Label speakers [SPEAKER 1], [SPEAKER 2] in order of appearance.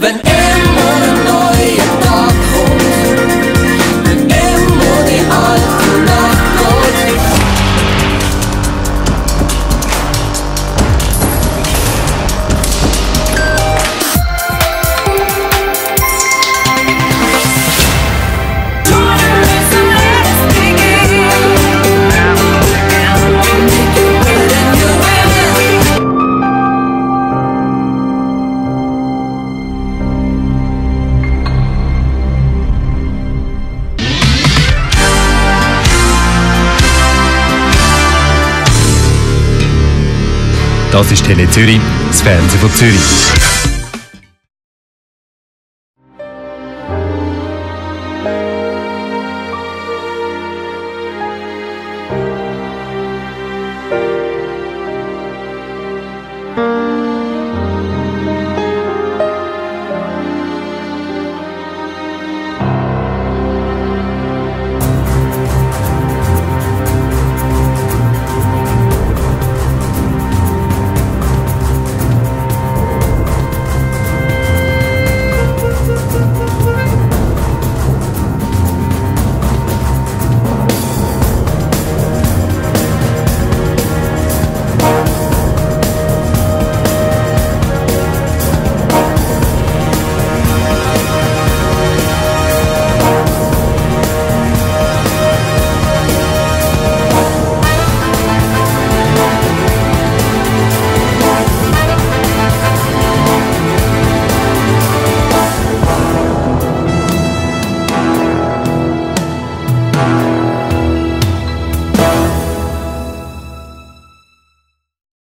[SPEAKER 1] wenn immer
[SPEAKER 2] ein neuer Tag kommt, wenn immer die Alten Das ist Tele Zürich, das Fernsehen von Zürich.